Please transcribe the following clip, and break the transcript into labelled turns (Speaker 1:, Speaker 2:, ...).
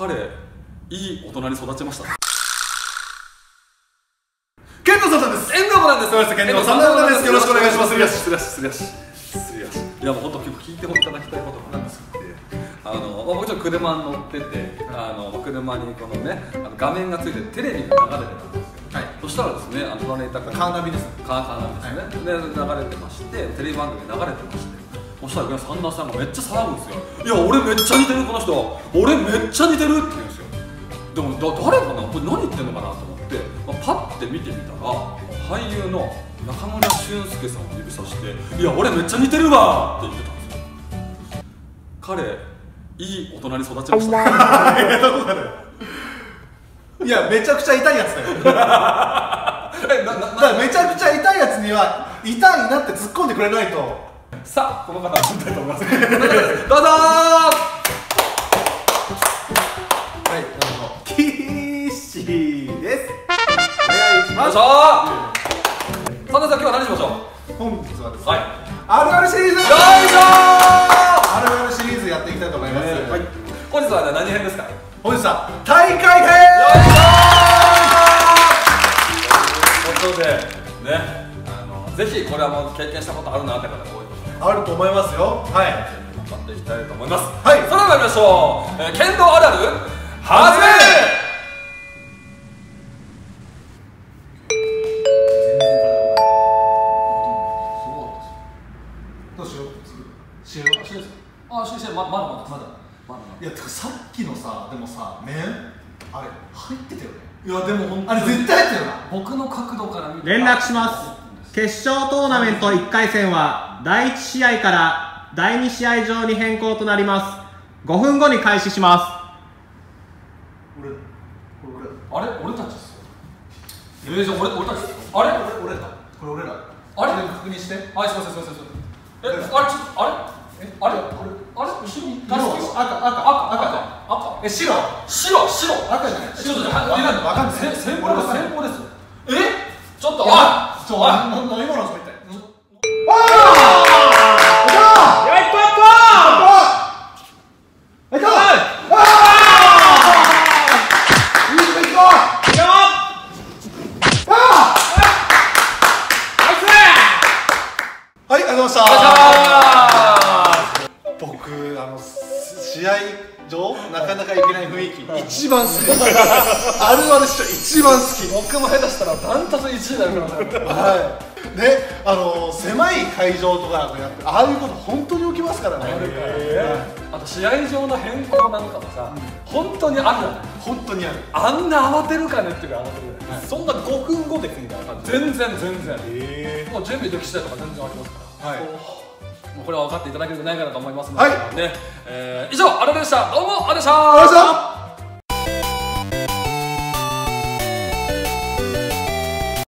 Speaker 1: いい大人に育ちました。
Speaker 2: ケントさんです。
Speaker 1: 遠藤なんです。
Speaker 2: 健太さんです。よろしくお願いします。
Speaker 1: 失礼し失礼し失礼し失礼しいやもう本当今日聞いていただきたいことなんですあの、まあ、もちろん車に乗っててあの車にこのねあの画面がついてテレビが流れてたんですよ。
Speaker 2: はい。
Speaker 1: そしたらですねあの隣にいた
Speaker 2: カーナビです。
Speaker 1: カーカーなんですね、で流れてましてテレビ番組流れてましてそしたら三田さんがめっちゃ騒ぐんですよ「いや俺めっちゃ似てるこの人俺めっちゃ似てる」って言うんですよ。でもだ誰かな？これ何言ってんのかなと思って、まあ、パッて見てみたら俳優の中村俊輔さんを指さして「いや俺めっちゃ似てるわ!」って言ってたんですよ。彼いい大人に育ちました。
Speaker 2: いや めちゃくちゃ痛いやつだよ。
Speaker 1: えなな
Speaker 2: だからめちゃくちゃ痛いやつには痛いなって突っ込んでくれないと
Speaker 1: さあこの方を呼びたいと思います。どうぞ
Speaker 2: はいどうぞキッシーです。お願いし
Speaker 1: よいしょ三田さん今日は何しましょ
Speaker 2: 本日はですね、
Speaker 1: うはい。
Speaker 2: あるあるシリーズ。
Speaker 1: よいしょ
Speaker 2: あるあるシリーズやっていきたいと思います、
Speaker 1: はい。本日はね何編ですか？よ
Speaker 2: 本日は大会編。
Speaker 1: いしょということでねあのぜひこれはもう経験したことあるなって方が多い
Speaker 2: あると思いますよ。はい。
Speaker 1: 頑張っていきたいと思います。
Speaker 2: はい。
Speaker 1: それでは参りましょう、えー、剣道あるあるはじめ
Speaker 2: どうしよう。しよう
Speaker 1: あ、ままだまだまだ。まだ
Speaker 2: いやてかさっきのさでもさ面あれ入ってたよね。いやでもあれ絶対入ってたよな。
Speaker 1: 僕の角度から見て
Speaker 3: 連絡します。決勝トーナメント1回戦は第1試合から第2試合場に変更となります。5分後に開始しま
Speaker 2: 俺これ
Speaker 1: あれ？俺たちですよ。えー、じゃあ俺俺たちですよ。あれ？
Speaker 2: 俺俺らこれ俺ら。
Speaker 1: あれ？
Speaker 2: 確認して。
Speaker 1: はい、すみません、すみません。え、あれ、ちょっと、あれ、え、あれ、あれ、あれ、後ろに。
Speaker 2: 色赤赤
Speaker 1: 赤、
Speaker 2: 赤。
Speaker 1: 赤、赤。
Speaker 2: え白？
Speaker 1: 白、白。
Speaker 2: 赤じゃない？
Speaker 1: ちょっと、
Speaker 2: わかんないわかんない。
Speaker 1: せ先方です、先方です。え、ちょっと、あ、
Speaker 2: ちょ
Speaker 1: おい
Speaker 2: なな今のそれ一体あいたいいとこ行こうはいありがとうございました。僕あの試合上なかなかいけない雰囲気。一番好き。あるあるっしょ一番好き。
Speaker 1: 僕も下手したらダントツ1位になるからね。
Speaker 2: はい。ねあの狭い会場とかやってああいうこと本当に起きますからね。
Speaker 1: あと試合場の変更なんかもさ、本当にあるよね。
Speaker 2: 本当にある。
Speaker 1: あんな慌てるかねっていうか慌てるよね。
Speaker 4: そんな5分後ですみたいな感じ。
Speaker 1: 全然全然。
Speaker 2: え
Speaker 1: もう準備でき次第とか全然ありますから。
Speaker 2: はい。
Speaker 1: もうこれは分かっていただけるんじゃないかなと思いますので、
Speaker 2: はい。
Speaker 1: ね、えー以上、あれでした。どうもありがとうございました。
Speaker 2: ありがとうございました